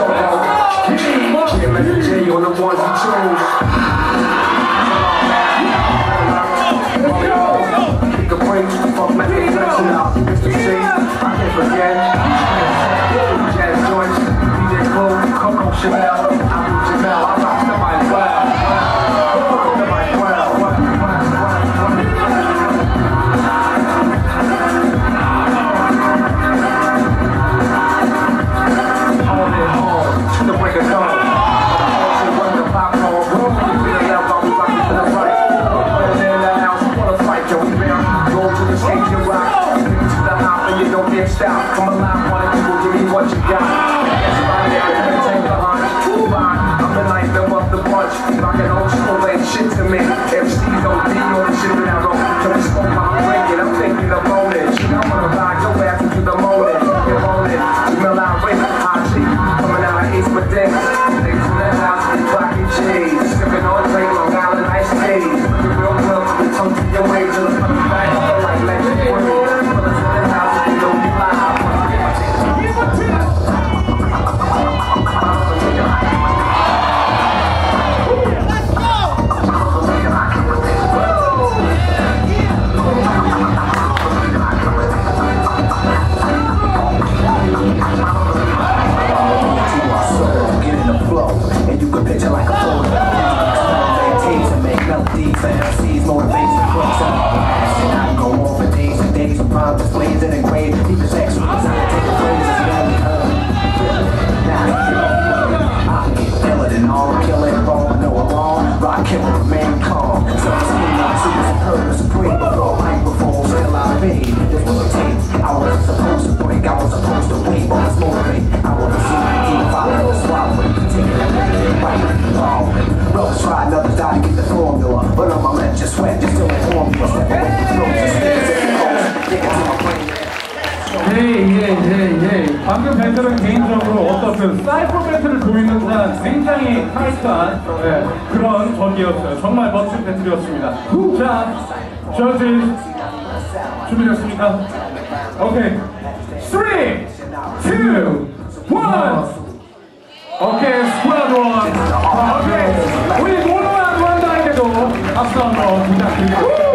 Yeah, Mr. J on the ones he chose. Pick a break, fuck my flexing out. Mr. C, I can't forget. Jazz joints, DJ Clue, Coco Chanel, Come alive, one two, give me what you got. That's right, yeah, take the hunch. Fine, I'm the knife, them up the punch. I'm wrong. Rock, kill, remain calm. So I'm screaming out to the purpose supreme before microphone, still I be. This was a tape. I wasn't supposed to break, I was supposed to wait, but let's motivate. I want to see keep following the swap, taking that negative right, wrong. Brothers try, others die to get the formula, but I'm gonna let sweat just to inform you. Step away from the just stick it to 방금 밴드는 개인적으로 어떻든 사이퍼 밴드를 보이는 듯한 굉장히 타이트한 네, 그런 전기였어요. 정말 멋진 배틀이었습니다. 자 저지 준비됐습니까? 오케이. 3 2 1 오케이 스쿼드 원. 오케이. 우리 노노한 원다에게도 박수 한번 부탁드리겠습니다